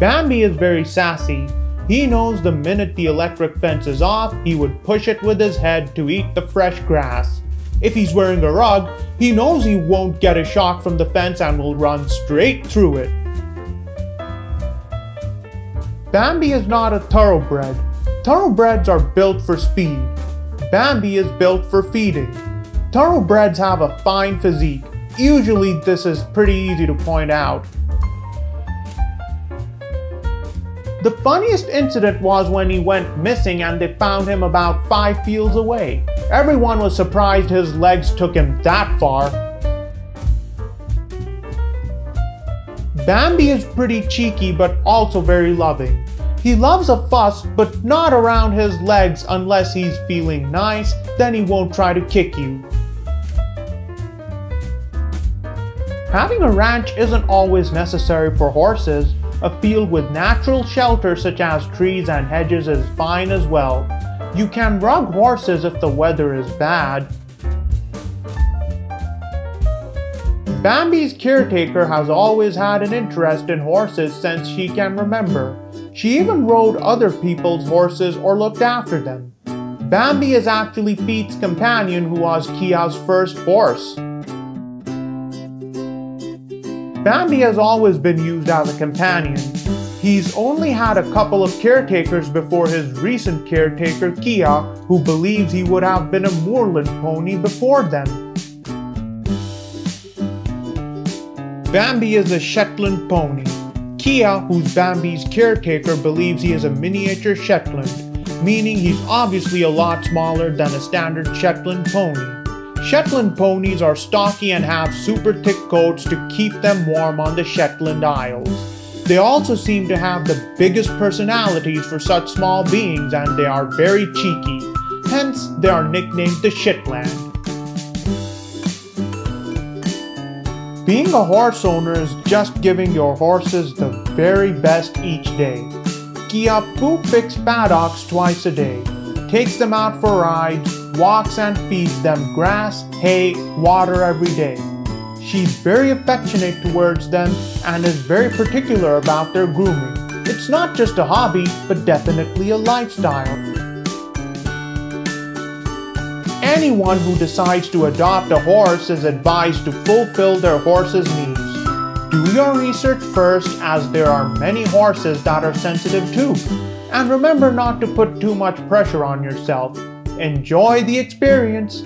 Bambi is very sassy. He knows the minute the electric fence is off, he would push it with his head to eat the fresh grass. If he's wearing a rug, he knows he won't get a shock from the fence and will run straight through it. Bambi is not a thoroughbred. Thoroughbreds are built for speed. Bambi is built for feeding. Thoroughbreds have a fine physique. Usually this is pretty easy to point out. The funniest incident was when he went missing and they found him about 5 fields away. Everyone was surprised his legs took him that far. Bambi is pretty cheeky but also very loving. He loves a fuss but not around his legs unless he's feeling nice, then he won't try to kick you. Having a ranch isn't always necessary for horses, a field with natural shelter such as trees and hedges is fine as well. You can rug horses if the weather is bad. Bambi's caretaker has always had an interest in horses since she can remember. She even rode other people's horses or looked after them. Bambi is actually Pete's companion who was Kia's first horse. Bambi has always been used as a companion. He's only had a couple of caretakers before his recent caretaker Kia, who believes he would have been a moorland pony before them. Bambi is a Shetland pony. Kia, who's Bambi's caretaker, believes he is a miniature Shetland, meaning he's obviously a lot smaller than a standard Shetland pony. Shetland ponies are stocky and have super thick coats to keep them warm on the Shetland Isles. They also seem to have the biggest personalities for such small beings and they are very cheeky, hence they are nicknamed the Shitland. Being a horse owner is just giving your horses the very best each day. Kia Poo picks paddocks twice a day, takes them out for rides, walks and feeds them grass, hay, water every day. She's very affectionate towards them and is very particular about their grooming. It's not just a hobby, but definitely a lifestyle. Anyone who decides to adopt a horse is advised to fulfill their horse's needs. Do your research first as there are many horses that are sensitive too. And remember not to put too much pressure on yourself Enjoy the experience.